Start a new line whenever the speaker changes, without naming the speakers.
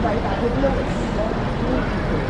伟大哥。